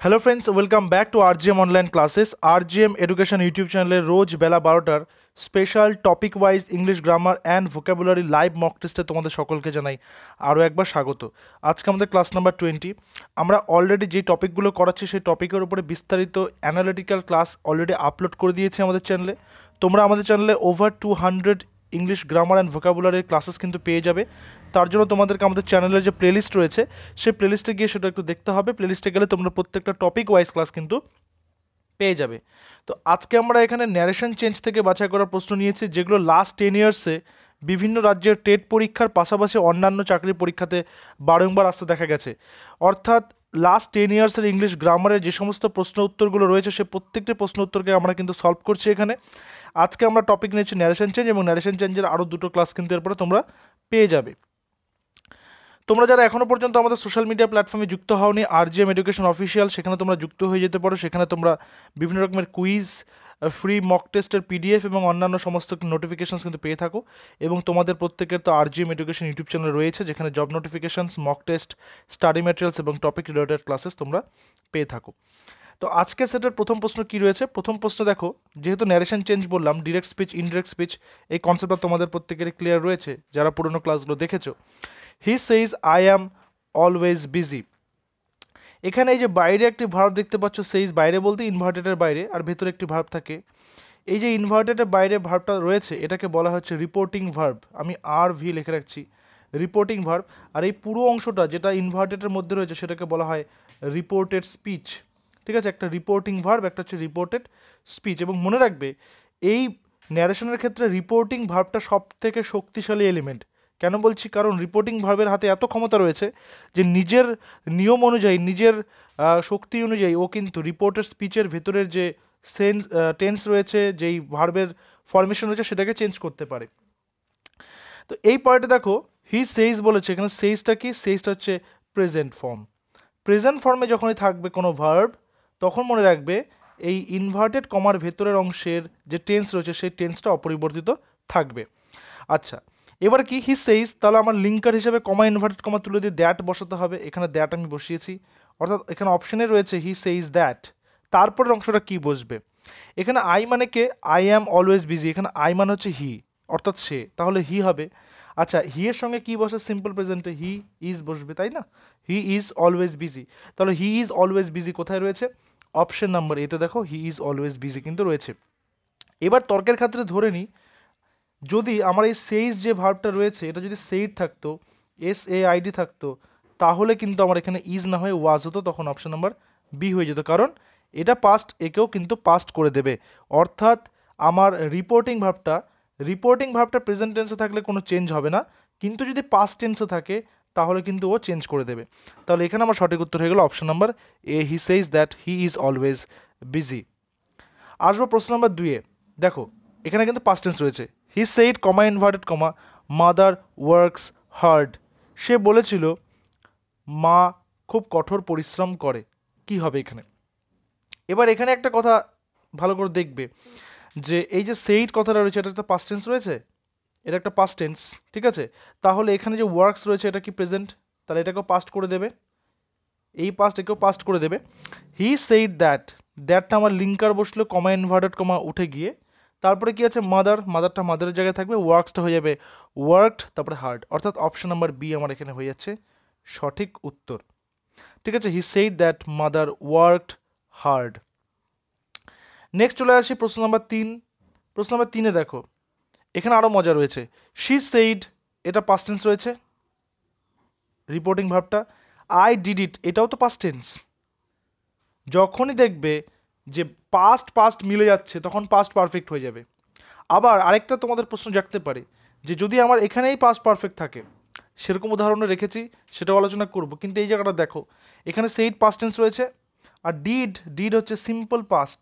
Hello friends welcome back to RGM online classes RGM education YouTube চ্যানেলে রোজ বেলা বারোটার special topic wise English grammar and vocabulary live mock টেস্টে তোমাদের সকলকে জানাই। আরও একবার স্বাগত। আজকে আমাদের ক্লাস নাম্বার টোয়েন্টি আমরা অলরেডি যে টপিকগুলো করাচ্ছি, সেই টপিকের উপরে বিস্তারিত অ্যানালিটিক্যাল ক্লাস অলরেডি আপলোড করে দিয়েছি আমাদের চ্যানেলে তোমরা আমাদের চ্যানেলে over two hundred English grammar and ভোকাবুলারির classes কিন্তু পেয়ে যাবে। তার জন্য তোমাদেরকে আমাদের চ্যানেলের যে প্লেলিস্ট রয়েছে, সেই প্লেলিস্টে গিয়ে সেটা একটু দেখতে হবে। প্লেলিস্টে গেলে তোমরা প্রত্যেকটা টপিক ওয়াইজ ক্লাস কিন্তু পেয়ে যাবে। তো আজকে আমরা এখানে ন্যারেশন চেঞ্জ থেকে বাছাই করার প্রশ্ন নিয়েছি, যেগুলো লাস্ট টেন ইয়ার্সে বিভিন্ন রাজ্যের টেট পরীক্ষার পাশাপাশি অন্যান্য চাকরি পরীক্ষাতে বারংবার আসতে দেখা গেছে। অর্থাৎ লাস্ট টেন ইয়ার্সের ইংলিশ গ্রামারের যে সমস্ত প্রশ্ন উত্তরগুলো রয়েছে, সে প্রত্যেকটি প্রশ্ন উত্তরকে আমরা কিন্তু সলভ করছি এখানে। আজকে আমরা টপিক নিয়েছি ন্যারেশন চেঞ্জ এবং ন্যারেশন চেঞ্জের আরও দুটো ক্লাস কিন্তু এরপরে তোমরা পেয়ে যাবে। তোমরা যারা এখনও পর্যন্ত আমাদের সোশ্যাল মিডিয়া প্ল্যাটফর্মে যুক্ত হওনি R G M education official সেখানে তোমরা যুক্ত হয়ে যেতে পারো। সেখানে তোমরা বিভিন্ন রকমের কুইজ ফ্রি মক টেস্টের পিডিএফ এবং অন্যান্য সমস্ত নোটিফিকেশানস কিন্তু পেয়ে থাকো। এবং তোমাদের প্রত্যেকের তো আরজিএম এডুকেশন ইউটিউব চ্যানেল রয়েছে, যেখানে job notifications mock test study materials এবং টপিক রিলেটেড ক্লাসেস তোমরা পেয়ে থাকো। তো আজকে সেটের প্রথম প্রশ্ন কি রয়েছে? প্রথম প্রশ্ন দেখো, যেহেতু ন্যারেশন চেঞ্জ বললাম ডিরেক্ট স্পিচ ইনডিরেক্ট স্পিচ এই কনসেপ্টটা তোমাদের প্রত্যেকেরই ক্লিয়ার রয়েছে, যারা পুরোনো ক্লাসগুলো দেখেছ। He says I am always busy এখানে এই যে বাইরে একটি ভার্ব দেখতে পাচ্ছ সেইজ বাইরে বলতে ইনভার্টেডের বাইরে, আর ভেতরে একটি ভার্ব থাকে। এই যে ইনভার্টেডের বাইরে ভার্বটা রয়েছে, এটাকে বলা হচ্ছে রিপোর্টিং ভার্ব আমি আর ভি লিখে রাখছি রিপোর্টিং ভার্ব আর এই পুরো অংশটা যেটা ইনভার্টেডের মধ্যে রয়েছে, সেটাকে বলা হয় রিপোর্টেড স্পিচ ঠিক আছে? একটা রিপোর্টিং ভার্ব একটা হচ্ছে রিপোর্টেড স্পিচ এবং মনে রাখবে, এই ন্যারেশনের ক্ষেত্রে রিপোর্টিং ভার্বটা সব থেকে শক্তিশালী এলিমেন্ট কেন বলছি? কারণ রিপোর্টিং ভার্বের হাতে এত ক্ষমতা রয়েছে যে নিজের নিয়ম অনুযায়ী, নিজের শক্তি অনুযায়ী ও কিন্তু রিপোর্টের স্পিচের ভেতরের যে সেন্স টেন্স রয়েছে, যেই ভার্বের ফরমেশন রয়েছে সেটাকে চেঞ্জ করতে পারে। তো এই পয়েন্টে দেখো হি সেইজ বলেছে, এখানে সেইজটা কি? সেইজটা হচ্ছে প্রেজেন্ট ফর্ম প্রেজেন্ট ফর্মে যখনই থাকবে কোনো ভার্ব তখন মনে রাখবে এই ইনভার্টেড কমার ভেতরের অংশের যে টেন্স রয়েছে, সেই টেন্সটা অপরিবর্তিত থাকবে। আচ্ছা এবার কি? হি সেইস তাহলে আমার লিঙ্কার হিসেবে কমা ইনভার্টেড কমা তুলে দিয়ে দ্যাট বসাতে হবে। এখানে দ্যাট আমি বসিয়েছি। অর্থাৎ এখানে অপশানে রয়েছে হি সেইজ দ্যাট তারপরের অংশটা কি বসবে? এখানে আই মানে কে? আই অ্যাম অলওয়েজ বিজি এখানে আই মানে হচ্ছে হি অর্থাৎ সে। তাহলে হি হবে। আচ্ছা হি এর সঙ্গে কি বসে? সিম্পল প্রেজেন্টে হি ইজ বসবে, তাই না? হি ইজ অলওয়েজ বিজি তাহলে হি ইজ অলওয়েজ বিজি কোথায় রয়েছে? অপশন নাম্বার এতে দেখো হি ইজ অলওয়েজ বিজি কিন্তু রয়েছে। এবার তর্কের ক্ষেত্রে ধরে নিই যদি আমার এই সেইজ যে ভার্বটা রয়েছে, এটা যদি সেইড থাকতো এস এ আইডি থাকতো, তাহলে কিন্তু আমার এখানে ইজ না হয়ে ওয়াজ হতো, তখন অপশন নাম্বার বি হয়ে যেত। কারণ এটা পাস্ট একেও কিন্তু পাস্ট করে দেবে। অর্থাৎ আমার রিপোর্টিং ভাবটা রিপোর্টিং ভাবটা প্রেজেন্ট টেন্সে থাকলে কোনো চেঞ্জ হবে না। কিন্তু যদি পাস্ট টেন্সে থাকে, তাহলে কিন্তু ও চেঞ্জ করে দেবে। তাহলে এখানে আমার সঠিক উত্তর হয়ে গেল option number A he says that he is always busy আসব প্রশ্ন নাম্বার দুইয়ে দেখো, এখানে কিন্তু পাস্ট টেন্স রয়েছে। He said comma inverted comma mother works hard সে বলেছিল, মা খুব কঠোর পরিশ্রম করে। কি হবে এখানে? এবার এখানে একটা কথা ভালো করে দেখবে, যে এই যে সেইড কথাটা রয়েছে, এটা একটা পাস্ট টেন্স রয়েছে? এটা একটা পাস্ট টেন্স ঠিক আছে? তাহলে এখানে যে ওয়ার্কস রয়েছে, এটা কি প্রেজেন্ট তাহলে এটাকেও পাস্ট করে দেবে। এই পাস্ট একেও পাস্ট করে দেবে। হি সেইড দ্যাট দ্যাটটা আমার লিঙ্কার বসল কমা ইনভার্টেড কমা উঠে গিয়ে। তারপরে কি আছে? মাদার মাদারটা মাদারের জায়গায় থাকবে ওয়ার্কসটা হয়ে যাবে ওয়ার্কড তারপরে হার্ড অর্থাৎ অপশন নাম্বার বি আমার এখানে হয়ে যাচ্ছে সঠিক উত্তর। ঠিক আছে? He said that mother worked hard next চলে আসি প্রশ্ন নাম্বার তিন। প্রশ্ন নাম্বার তিনে দেখো, এখানে আরও মজা রয়েছে। শি সেইড এটা পাস্ট টেন্স রয়েছে রিপোর্টিং ভাবটা। আই ডিড ইট এটাও তো পাস্ট টেন্স যখনই দেখবে যে পাস্ট পাস্ট মিলে যাচ্ছে, তখন পাস্ট পারফেক্ট হয়ে যাবে। আবার আরেকটা তোমাদের প্রশ্ন জাগতে পারে, যে যদি আমার এখানেই পাস্ট পারফেক্ট থাকে, সেরকম উদাহরণে রেখেছি, সেটাও আলোচনা করব, কিন্তু এই জায়গাটা দেখো, এখানে সেইট পাস্ট টেন্স রয়েছে, আর ডিড ডিড হচ্ছে সিম্পল পাস্ট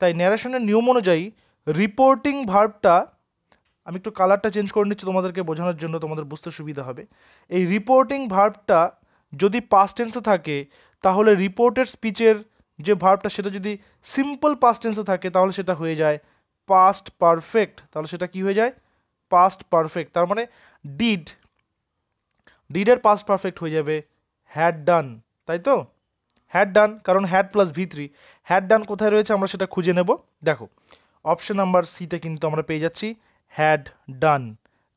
তাই ন্যারেশনের নিয়ম অনুযায়ী রিপোর্টিং ভার্বটা আমি একটু কালারটা চেঞ্জ করে নিচ্ছি তোমাদেরকে বোঝানোর জন্য, তোমাদের বুঝতে সুবিধা হবে। এই রিপোর্টিং ভার্বটা যদি পাস্ট টেন্সে থাকে, তাহলে রিপোর্টেড স্পিচের যে ভার্বটা সেটা যদি সিম্পল পাস্ট টেন্সে থাকে, তাহলে সেটা হয়ে যায় পাস্ট পারফেক্ট তাহলে সেটা কি হয়ে যায়? পাস্ট পারফেক্ট তার মানে ডিড ডিডের পাস্ট পারফেক্ট হয়ে যাবে হ্যাড ডান তাই তো? হ্যাড ডান কারণ had plus V three had done কোথায় রয়েছে? আমরা সেটা খুঁজে নেব। দেখো অপশন নাম্বার সিতে কিন্তু আমরা পেয়ে যাচ্ছি হ্যাড ডান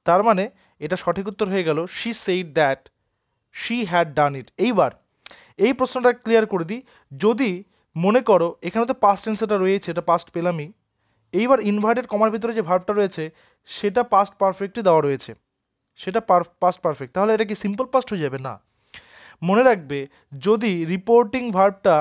তার মানে এটা সঠিক উত্তর হয়ে গেল she said that she had done it এইবার এই প্রশ্নটা ক্লিয়ার করে দিই। যদি মনে করো এখানে তো পাস্ট টেন্সটা রয়েছে, এটা পাস্ট পেলামই। এইবার ইনভার্টেড কমার ভিতরে যে ভার্বটা রয়েছে, সেটা পাস্ট পারফেক্টই দেওয়া রয়েছে। সেটা পাস্ট পারফেক্ট তাহলে এটা কি সিম্পল পাস্ট হয়ে যাবে? না। মনে রাখবে, যদি রিপোর্টিং ভার্বটা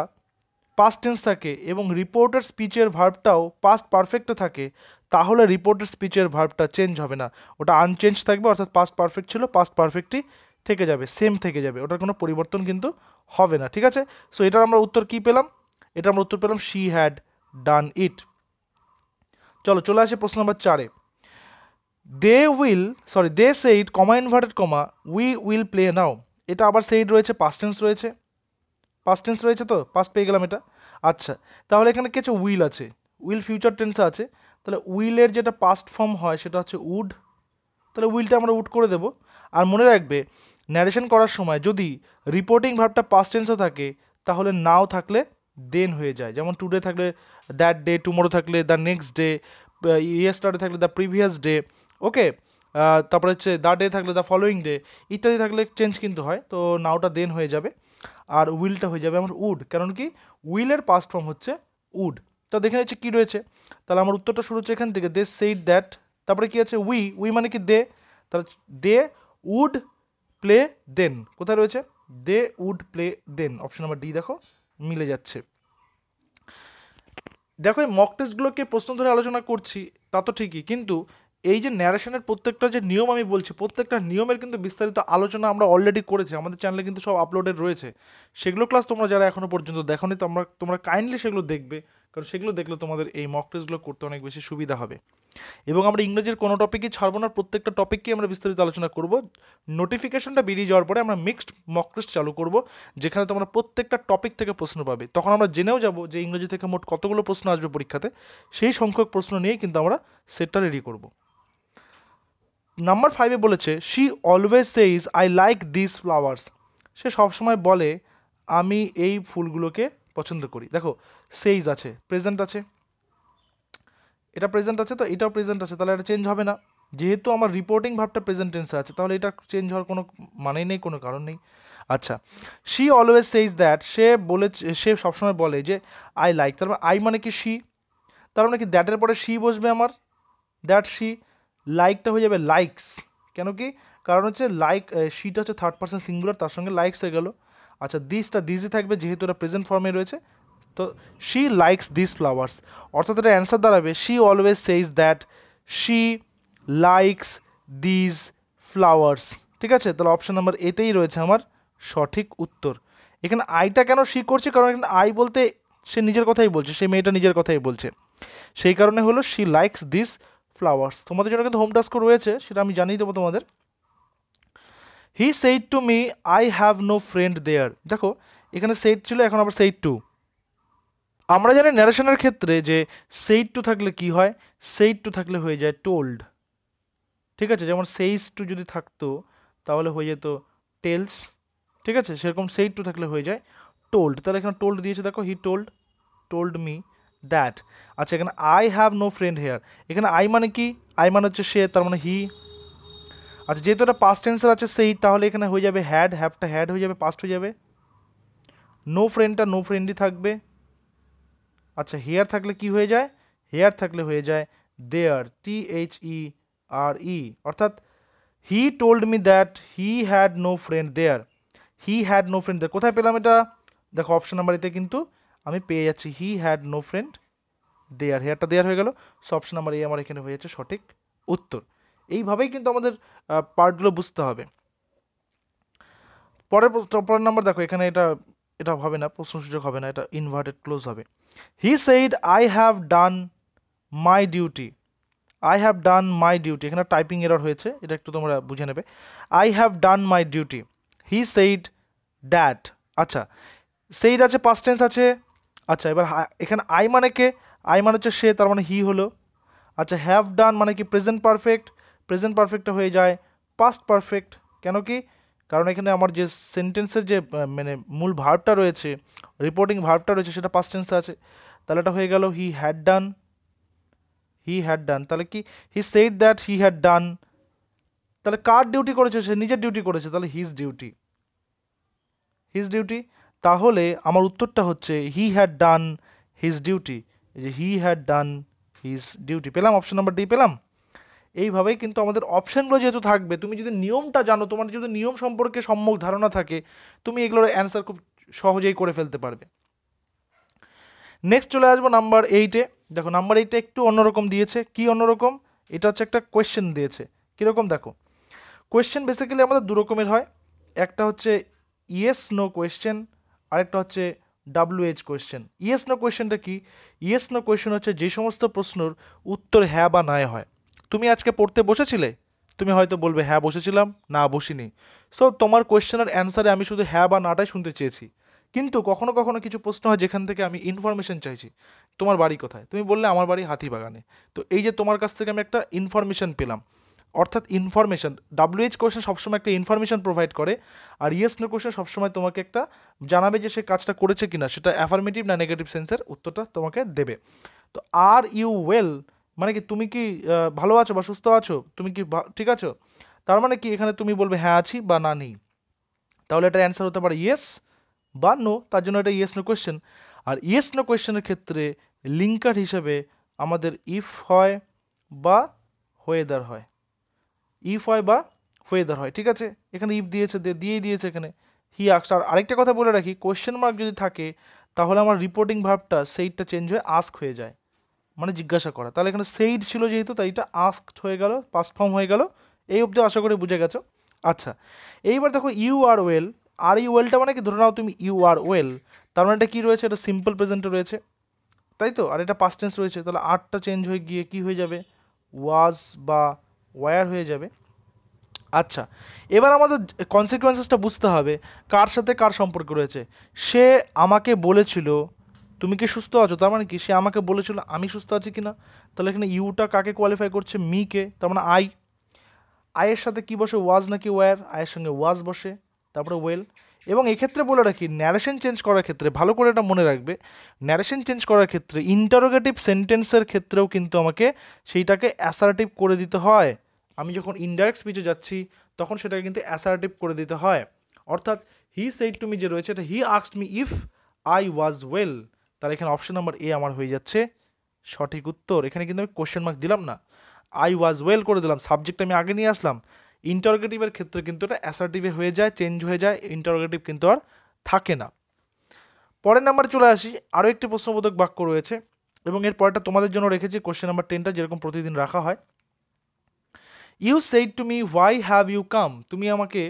পাস্ট টেন্স থাকে এবং রিপোর্টের স্পিচের ভার্বটাও পাস্ট পারফেক্টে থাকে, তাহলে রিপোর্টের স্পিচের ভার্বটা চেঞ্জ হবে না। ওটা আনচেঞ্জ থাকবে, অর্থাৎ পাস্ট পারফেক্ট ছিল পাস্ট পারফেক্টই থেকে যাবে সেম থেকে যাবে। ওটার কোনো পরিবর্তন কিন্তু হবে না, ঠিক আছে? সো এটার আমরা উত্তর কি পেলাম? এটা আমরা উত্তর পেলাম শি হ্যাড ডান ইট চলো, চলে আসে প্রশ্ন নম্বর চারে। They will sorry they said comma inverted comma we will play now এটা আবার সেইড রয়েছে পাস্ট টেন্স রয়েছে। পাস্ট টেন্স রয়েছে তো? পাস্ট পেয়ে গেলাম এটা। আচ্ছা তাহলে এখানে কি আছে উইল আছে। উইল ফিউচার টেন্সে আছে। তাহলে উইলের যেটা পাস্ট ফর্ম হয়, সেটা হচ্ছে উড তাহলে উইলটা আমরা উড করে দেবো। আর মনে রাখবে ন্যারেশন করার সময় যদি রিপোর্টিং ভাবটা পাস্ট টেন্সে থাকে, তাহলে নাও থাকলে দেন হয়ে যায়। যেমন টুডে থাকলে দ্যাট ডে টুমোরো থাকলে দ্য নেক্সট ডে ইয়েস্টারডে থাকলে দ্য প্রিভিয়াস ডে ওকে তারপরে হচ্ছে দ্য ডে থাকলে দ্য ফলোয়িং ডে ইত্যাদি থাকলে চেঞ্জ কিন্তু হয়। তো নাওটা দেন হয়ে যাবে আর উইলটা হয়ে যাবে আমার উড কারণ কি? উইলের পাস্ট ফর্ম হচ্ছে উড তো দেখে নিচ্ছে কী রয়েছে। তাহলে আমার উত্তরটা শুরু হচ্ছে এখান থেকে। দে সেইড দ্যাট তারপরে কী আছে? উই উই মানে কি দে তাহলে দে উড প্লে দেন কোথায় রয়েছে? They would play then option number D দেখো, মিলে যাচ্ছে। দেখো, এই মক টেস্টগুলোকে প্রশ্ন ধরে আলোচনা করছি, তা তো ঠিকই। কিন্তু এই যে ন্যারেশনের প্রত্যেকটা যে নিয়ম আমি বলছি, প্রত্যেকটা নিয়মের কিন্তু বিস্তারিত আলোচনা আমরা অলরেডি করেছি। আমাদের চ্যানেলে কিন্তু সব আপলোডেড রয়েছে। সেগুলো ক্লাস তোমরা যারা এখনও পর্যন্ত দেখোনি, তোমরা তোমরা কাইন্ডলি সেগুলো দেখবে। কারণ সেগুলো দেখলে তোমাদের এই মক টেস্টগুলো করতে অনেক বেশি সুবিধা হবে। এবং আমরা ইংরেজির কোনো টপিকই ছাড়বো না, প্রত্যেকটা টপিককেই আমরা বিস্তারিত আলোচনা করব। নোটিফিকেশনটা বেরিয়ে যাওয়ার পরে আমরা মিক্সড মক টেস্ট চালু করব, যেখানে তোমরা প্রত্যেকটা টপিক থেকে প্রশ্ন পাবে। তখন আমরা জেনেও যাব যে ইংরেজি থেকে মোট কতগুলো প্রশ্ন আসবে পরীক্ষাতে। সেই সংখ্যক প্রশ্ন নিয়েই কিন্তু আমরা সেটটা রেডি করব। নাম্বার ফাইভে বলেছে she always says I like this flowers সে সবসময় বলে, আমি এই ফুলগুলোকে পছন্দ করি। দেখো সেইজ আছে প্রেজেন্ট আছে। এটা প্রেজেন্ট আছে তো, এটাও প্রেজেন্ট আছে, তাহলে এটা চেঞ্জ হবে না। যেহেতু আমার রিপোর্টিং ভাবটা প্রেজেন্ট টেন্সে আছে, তাহলে এটা চেঞ্জ হওয়ার কোনো মানেই নেই, কোনো কারণ নেই। আচ্ছা শি অলওয়েজ সেইজ দ্যাট সে বলে সে সবসময় বলে যে আই লাইক তার মানে আই মানে কি শি তার মানে কি দ্যাটের পরে শি বসবে আমার? দ্যাট শি লাইকটা হয়ে যাবে লাইকস কেন কি? কারণ হচ্ছে লাইক শিটা হচ্ছে থার্ড পার্সন সিঙ্গুলার তার সঙ্গে লাইকস হয়ে গেল। আচ্ছা দিসটা দিসই থাকবে যেহেতু এটা প্রেজেন্ট ফর্মে রয়েছে, তো শি লাইকস দিস ফ্লাওয়ার্স অর্থাৎ এটা অ্যান্সার দাঁড়াবে she always says that she likes this flowers ঠিক আছে? তাহলে অপশন নাম্বার এতেই রয়েছে আমার সঠিক উত্তর। এখানে আইটা কেন শি করছে? কারণ এখানে আই বলতে সে নিজের কথাই বলছে সেই মেয়েটা নিজের কথাই বলছে। সেই কারণে হলো শি লাইকস দিস ফ্লাওয়ার্স তোমাদের জন্য কিন্তু হোম টাস্ক রয়েছে, সেটা আমি জানিয়ে দেবো তোমাদের। He said to me I have no friend there দেখো, এখানে সেইড ছিল, এখন আবার সেইড টু আমরা জানি ন্যারেশনের ক্ষেত্রে যে সেইড টু থাকলে কি হয়? সেইড টু থাকলে হয়ে যায় টোল্ড ঠিক আছে? যেমন সেইস টু যদি থাকতো, তাহলে হয়ে যেত টেলস ঠিক আছে? সেরকম সেইড টু থাকলে হয়ে যায় টোল্ড তাহলে এখানে টোল্ড দিয়েছে, দেখো he told told me that আচ্ছা এখানে I have no friend here এখানে আই মানে কি? আই মানে হচ্ছে সে, তার মানে হি আচ্ছা যেহেতু এটা পাস্ট টেন্সার আছে, সেই তাহলে এখানে হয়ে যাবে হ্যাড হ্যাভটা হ্যাড হয়ে যাবে পাস্ট হয়ে যাবে। নো ফ্রেন্ডটা নো ফ্রেন্ডই থাকবে। আচ্ছা হেয়ার থাকলে কি হয়ে যায়? হেয়ার থাকলে হয়ে যায় দেয়ার T H E R E অর্থাৎ he told me that he had no friend there he had no friend there কোথায় পেলাম এটা? দেখো অপশন নাম্বার এতে কিন্তু আমি পেয়ে যাচ্ছি he had no friend there হেয়ারটা there হয়ে গেল। সো অপশন নাম্বার এ আমার এখানে হয়ে যাচ্ছে সঠিক উত্তর। এইভাবেই কিন্তু আমাদের পার্টগুলো বুঝতে হবে। পরের পরের নাম্বার দেখো, এখানে এটা এটা হবে না প্রশ্ন সুযোগ হবে না, এটা ইনভার্টেড ক্লোজ হবে। He said I have done my duty I have done my duty এখানে টাইপিং এরর হয়েছে, এটা একটু তোমরা বুঝে নেবে। I have done my duty he said that আচ্ছা সেইড আছে পাস্ট টেন্স আছে। আচ্ছা এবার এখানে আই মানে কে? আই মানে হচ্ছে সে, তার মানে হি হলো। আচ্ছা হ্যাভ ডান মানে কি প্রেজেন্ট পারফেক্ট প্রেজেন্ট পারফেক্টটা হয়ে যায় পাস্ট পারফেক্ট কেন কি? কারণ এখানে আমার যে সেন্টেন্সের যে মানে মূল ভার্বটা রয়েছে রিপোর্টিং ভার্বটা রয়েছে, সেটা পাস্ট টেন্সে আছে। তাহলে এটা হয়ে গেল হি had done he had done তাহলে কি? He said that he had done তাহলে কার ডিউটি করেছে? সে নিজের ডিউটি করেছে, তাহলে হিজ ডিউটি হিজ ডিউটি তাহলে আমার উত্তরটা হচ্ছে he had done his duty যে he had done his duty পেলাম? অপশন নাম্বার ডি পেলাম? এইভাবেই কিন্তু আমাদের অপশানগুলো যেহেতু থাকবে, তুমি যদি নিয়মটা জানো, তোমার যদি নিয়ম সম্পর্কে সম্যক ধারণা থাকে, তুমি এগুলোর অ্যান্সার খুব সহজেই করে ফেলতে পারবে। নেক্সট চলে আসব নাম্বার এইটে দেখো নাম্বার এইটটা একটু অন্যরকম দিয়েছে। কি অন্যরকম? এটা হচ্ছে একটা কোয়েশ্চেন দিয়েছে। কীরকম? দেখো কোয়েশ্চেন বেসিক্যালি আমাদের দু রকমের হয়। একটা হচ্ছে ইয়েস নো কোয়েশ্চেন আরেকটা হচ্ছে ডাব্লিউএইচ কোয়েশ্চেন ইয়েস নো কোয়েশ্চেনটা কি? ইয়েস নো কোয়েশ্চেন হচ্ছে যে সমস্ত প্রশ্নর উত্তর হ্যাঁ বা নয় হয়। তুমি আজকে পড়তে বসেছিলে? তুমি হয়তো বলবে হ্যাঁ বসেছিলাম। না, বসিনি। সো তোমার কোয়েশ্চেনের অ্যান্সারে আমি শুধু হ্যাঁ বা নাটাই শুনতে চেয়েছি। কিন্তু কখনো কখনো কিছু প্রশ্ন হয় যেখান থেকে আমি ইনফরমেশন চাইছি। তোমার বাড়ি কোথায়? তুমি বললে, আমার বাড়ি হাতিবাগানে। তো এই যে তোমার কাছ থেকে আমি একটা ইনফরমেশন পেলাম। অর্থাৎ ইনফরমেশন ডাব্লিউএইচ কোয়েশ্চেন সবসময় একটা ইনফরমেশন প্রোভাইড করে, আর ইয়েস নো কোয়েশ্চেন সবসময় তোমাকে একটা জানাবে যে সে কাজটা করেছে কিনা। সেটা অ্যাফার্মেটিভ না নেগেটিভ সেন্সের উত্তরটা তোমাকে দেবে। তো আর ইউ ওয়েল মানে কি তুমি কি ভালো আছো বা সুস্থ আছো? তুমি কি ঠিক আছো? তার মানে কি এখানে তুমি বলবে হ্যাঁ আছি বা না, নেই। তাহলে এটার অ্যান্সার হতে পারে ইয়েস বা নো তার জন্য এটা ইয়েস নো কোয়েশ্চেন আর ইয়েস নো কোয়েশ্চেনের ক্ষেত্রে লিঙ্কার হিসেবে আমাদের ইফ হয় বা ওয়েদার হয়। ইফ হয় বা ওয়েদার হয়, ঠিক আছে? এখানে ইফ দিয়েছে দিয়েই দিয়েছে এখানে। হি আক্স আর আরেকটা কথা বলে রাখি কোয়েশ্চেন মার্ক যদি থাকে, তাহলে আমার রিপোর্টিং ভাবটা সেইটা চেঞ্জ হয়ে আস্ক হয়ে যায়। মানে জিজ্ঞাসা করা। তাহলে এখানে সেইড ছিল যেহেতু, তাই এটা আস্কড হয়ে গেল পাস্ট ফর্ম হয়ে গেল। এই অবধি আশা করি বুঝে গেছো। আচ্ছা এইবার দেখো you are well are you ওয়েলটা মানে কি? ধরে নাও তুমি ইউ আর ওয়েল তার মানে এটা কী রয়েছে? এটা সিম্পল প্রেজেন্টে রয়েছে। তাই তো? আর এটা পাস্ট টেন্স রয়েছে। তাহলে আরটা চেঞ্জ হয়ে গিয়ে কি হয়ে যাবে? ওয়াজ বা ওয়ার হয়ে যাবে। আচ্ছা এবার আমাদের কনসিকুয়েন্সেসটা বুঝতে হবে। কার সাথে কার সম্পর্ক রয়েছে? সে আমাকে বলেছিল তুমি কি সুস্থ আছো? তার মানে কি? সে আমাকে বলেছিল, আমি সুস্থ আছি কি না তাহলে এখানে ইউটা কাকে কোয়ালিফাই করছে? মিকে। তার মানে আই। আয়ের সাথে কি বসে? ওয়াজ নাকি ওয়ার? আয়ের সঙ্গে ওয়াজ বসে। তারপরে ওয়েল। এবং এক্ষেত্রে বলে রাখি ন্যারেশন চেঞ্জ করার ক্ষেত্রে, ভালো করে এটা মনে রাখবে ন্যারেশন চেঞ্জ করার ক্ষেত্রে ইন্টারোগেটিভ সেন্টেন্সের ক্ষেত্রেও কিন্তু আমাকে সেইটাকে অ্যাসার্টিভ করে দিতে হয়। আমি যখন ইনডাইরেক্ট স্পিচে যাচ্ছি, তখন সেটাকে কিন্তু অ্যাসারটিভ করে দিতে হয়। অর্থাৎ হি সেইড টু মি যে রয়েছে, এটা he আক্সড me if I was well তাহলে এখানে অপশন নাম্বার এ আমার হয়ে যাচ্ছে। সঠিক উত্তর, এখানে কিন্তু আমি কোশ্চেন মার্ক দিলাম না। আই ওয়াজ ওয়েল করে দিলাম। সাবজেক্ট আমি আগে নিয়ে আসলাম। ইন্টারোগেটিভের ক্ষেত্রে কিন্তু এটা অ্যাসার্টিভে হয়ে যায় চেঞ্জ হয়ে যায় ইন্টারোগেটিভ কিন্তু আর থাকে না। পরের নাম্বারে চলে আসি। আরও একটি প্রশ্নবোধক বাক্য রয়েছে এবং এর পরেরটা তোমাদের জন্য রেখেছি। কোশ্চেন নাম্বার টেনটা যেরকম প্রতিদিন রাখা হয়। You said to me why have you come তুমি আমাকে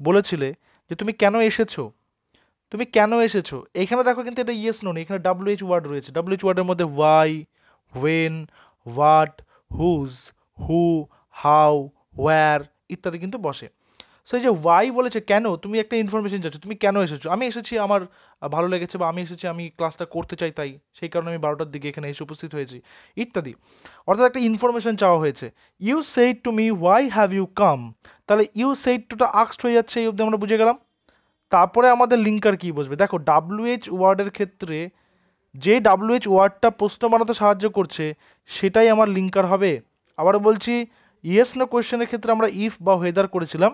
বলেছিলে যে তুমি কেন এসেছ? তুমি কেন এসেছ? এখানে দেখো কিন্তু এটা ইয়েস নো এখানে ডাব্লিউ এইচ ওয়ার্ড রয়েছে। ডাব্লিউ এইচ ওয়ার্ডের মধ্যে why when what whose who how where ইত্যাদি কিন্তু বসে। সো এই যে ওয়াই বলেছে কেন, তুমি একটা ইনফরমেশন চাচ্ছ, তুমি কেন এসেছ? আমি এসেছি, আমার ভালো লেগেছে বা আমি এসেছি, আমি ক্লাসটা করতে চাই তাই। সেই কারণে আমি বারোটার দিকে এখানে এসে উপস্থিত হয়েছি, ইত্যাদি। অর্থাৎ একটা ইনফরমেশন চাওয়া হয়েছে। You said to me why have you come তাহলে ইউ সেইড টুটা আক্সড হয়ে যাচ্ছে, এই অবধি আমরা বুঝে গেলাম। তারপরে আমাদের লিঙ্কার কী বসবে? দেখো ডাব্লুএইচ ওয়ার্ডের ক্ষেত্রে যে ডাব্লিউএইচ ওয়ার্ডটা প্রশ্ন বানাতে সাহায্য করছে, সেটাই আমার লিঙ্কার হবে। আবার বলছি ইয়েস নো কোয়েশ্চেনের ক্ষেত্রে আমরা ইফ বা ওয়েদার করেছিলাম।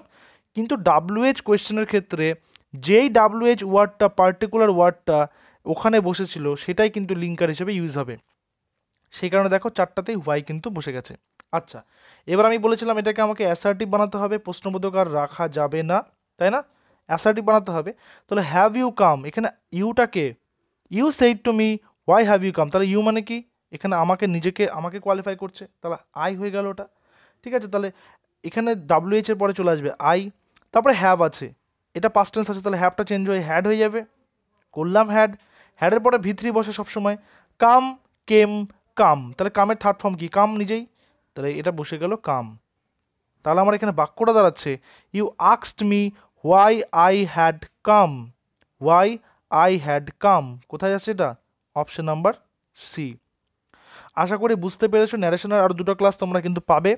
কিন্তু ডাব্লিউএইচ কোয়েশ্চেনের ক্ষেত্রে যেই ডাব্লিউএইচ ওয়ার্ডটা পার্টিকুলার ওয়ার্ডটা ওখানে বসেছিল, সেটাই কিন্তু লিঙ্কার হিসেবে ইউজ হবে। সেই কারণে দেখো, চারটাতেই ওয়াই কিন্তু বসে গেছে। আচ্ছা এবার আমি বলেছিলাম, এটাকে আমাকে অ্যাসার্টিভ বানাতে হবে, প্রশ্নবোধক আর রাখা যাবে না, তাই না? অ্যাসার্টিভ বানাতে হবে, তাহলে হ্যাভ ইউ কাম এখানে ইউটাকে you said to me why have you come তাহলে ইউ মানে কি? এখানে আমাকে নিজেকে, আমাকে কোয়ালিফাই করছে, তাহলে আই হয়ে গেল ওটা। ঠিক আছে? তাহলে এখানে ডাব্লিউএইচ এর পরে চলে আসবে আই তারপরে হ্যাভ আছে। এটা পাস্ট টেন্স আছে, তাহলে হ্যাভটা চেঞ্জ হয়ে হ্যাড হয়ে যাবে। করলাম হ্যাড হ্যাডের পরে ভিতরি বসে সবসময়। কাম কেম কাম তাহলে কামের থার্ড ফর্ম কি? কাম নিজেই। তাহলে এটা বসে গেল কাম তাহলে আমার এখানে বাক্যটা দাঁড়াচ্ছে। You আক্সড me why I had come why I had come কোথায় আছে এটা? অপশন নাম্বার সি আশা করি বুঝতে পেরেছ ন্যারেশনের আরও দুটো ক্লাস তোমরা কিন্তু পাবে।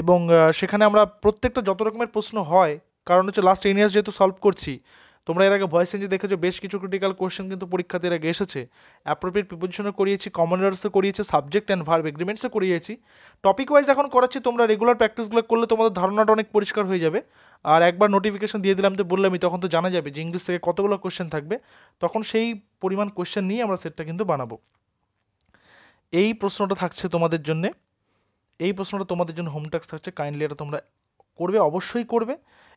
এবং সেখানে আমরা প্রত্যেকটা যত রকমের প্রশ্ন হয়, কারণ হচ্ছে লাস্ট টেন ইয়ার্স যেহেতু সলভ করছি তোমরা এর আগে ভয়েস চেঞ্জে দেখেছ, বেশ কিছু ক্রিটিক্যাল কোয়েশ্চেন কিন্তু পরীক্ষাতে এর আগে এসেছে। অ্যাপ্রোপ্রিয়েট প্রিপোজিশনও করিয়েছি কমন এরার্সও করিয়েছি সাবজেক্ট অ্যান্ড ভার্ব এগ্রিমেন্টসও করিয়েছি। টপিক ওয়াইজ এখন করাচ্ছি, তোমরা রেগুলার প্র্যাকটিসগুলো করলে তোমাদের ধারণাটা অনেক পরিষ্কার হয়ে যাবে। আর একবার নোটিফিকেশন দিয়ে দিলাম তো বললামই, তখন তো জানা যাবে যে ইংলিশ থেকে কতগুলো কোয়েশ্চেন থাকবে। তখন সেই পরিমাণ কোয়েশ্চেন নিয়ে আমরা সেটটা কিন্তু বানাবো। এই প্রশ্নটা থাকছে তোমাদের জন্যে। এই প্রশ্নটা তোমাদের জন্য হোম ট্যাক্স থাকছে কাইন্ডলি এটা তোমরা করবে, অবশ্যই করবে।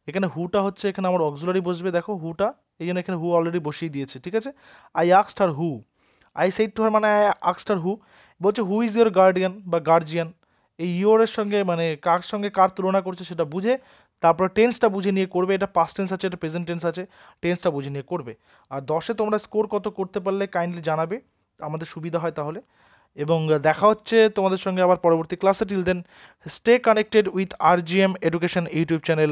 এখানে হুটা হচ্ছে, এখানে আমার অক্সুলারি বসবে, দেখো হুটা এই জন্য এখানে হু অলরেডি বসিয়ে দিয়েছে, ঠিক আছে? I আক্সড her who I said to her মানে আই আক্সড আর হু বলছে হু ইজ ইয়োর গার্ডিয়ান বা গার্জিয়ান এই ইয়োরের সঙ্গে মানে কার সঙ্গে কার তুলনা করছে সেটা বুঝে, তারপরে টেন্সটা বুঝে নিয়ে করবে, এটা পাস্ট টেন্স আছে, এটা প্রেজেন্ট টেন্স আছে টেন্সটা বুঝে নিয়ে করবে। আর দশে তোমরা স্কোর কত করতে পারলে কাইন্ডলি জানাবে, আমাদের সুবিধা হয় তাহলে। এবং দেখা হচ্ছে তোমাদের সঙ্গে আবার পরবর্তী ক্লাসে till then stay connected with R G M education YouTube channel